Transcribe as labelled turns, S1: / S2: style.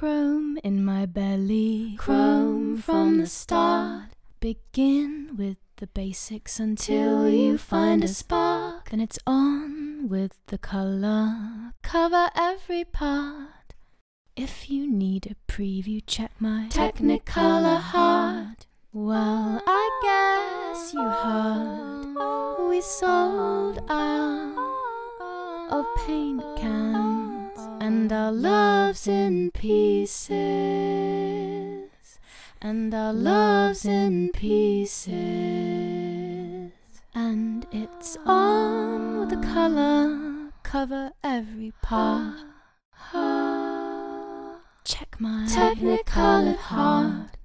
S1: chrome in my belly, chrome from the start. Begin with the basics until you find a spark. Then it's on with the color, cover every part. If you need a preview, check my Technicolor heart. Well, I guess you heard we sold out of paint cans and our loves in pieces, and our loves in pieces, and it's on with the color, cover every part. Check my Technicolor heart.